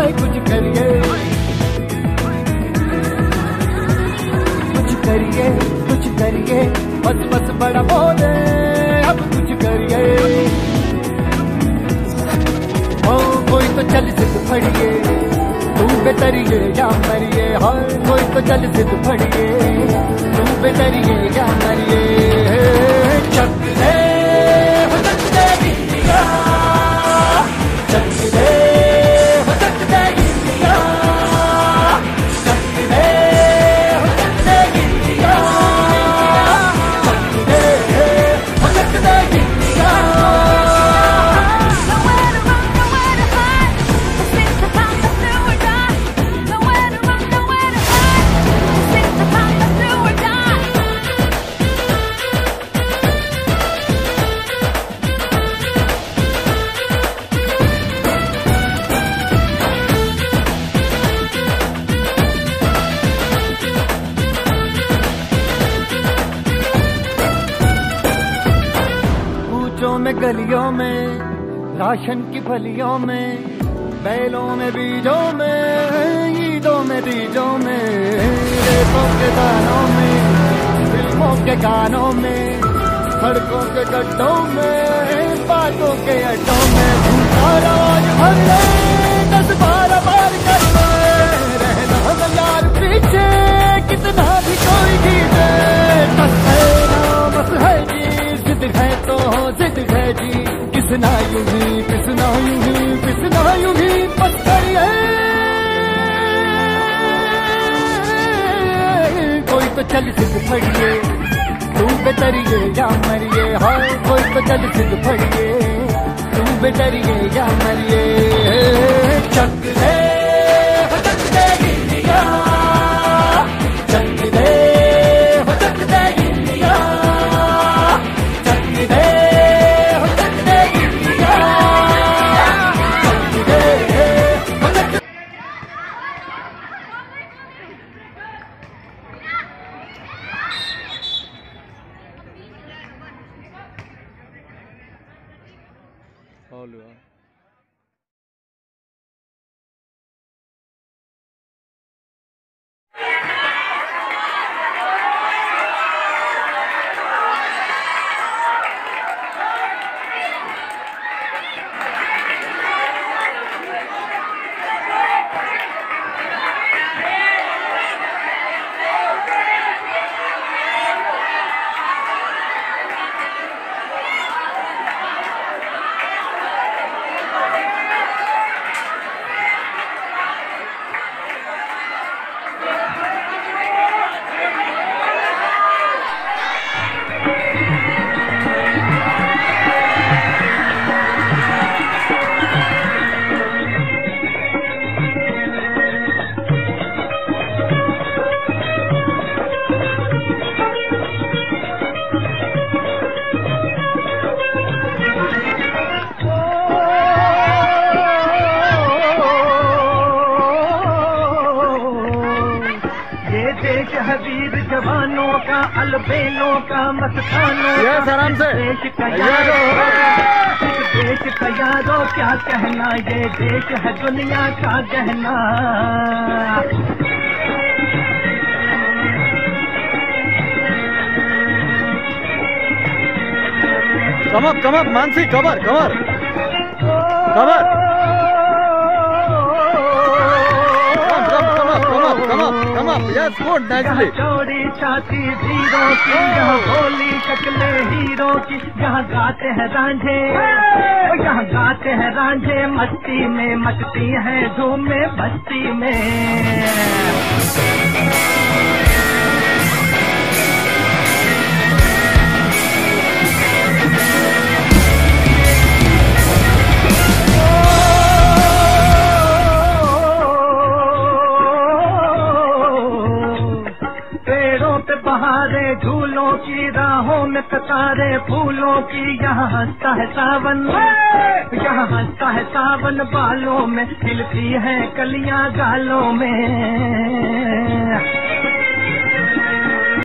हाय कुछ करिए। कुछ करिए कुछ करिए। बस बस बड़ा बोले, अब कुछ करिए। कोई तो चल सिद्ध फड़िए तू बेतरिए या मरिए। हाय कोई तो चल सिद्ध फड़िए तू बेतरिए या मरिए। चक कूचों में, गलियों में, राशन की फलियों में, बैलों में, बीजों में, ईदों में, बीजों में, रेतों के दानों में, फ़िल्मों के गानों में, सड़कों के गड्ढों में, बातों के अड्डों में भूखा राज भर जिद है जी, किसना यूँ ही, किसना यूँ ही, किसना यूँ ही करिए कोई तो चल सिद्ध फड़िए, तू बेतरिए या मरिए, हाय, कोई तो चल सिद्ध फड़िए, तू बेतरिए या मरिए। ये देश है वीर जवानों का अलबेलों का मस्तानों यस, का देश का यारो इस देश का यारो क्या कहना ये देश है दुनिया का गहना? Come up, come up, Mansi, cover, up. Yes, good, चौड़ी छाती ज़ीरो की यहाँ भोली शक्ले हीरो की। यहाँ गाते हैं रांझे यहाँ गाते हैं रांझे। मस्ती में मचती धूम में बस्ती में। बहारे झूलों की राहों में कतारे फूलों की यहाँ हंसता है सावन। यहाँ हंसता है सावन बालों में खिलती है कलियाँ गालों में।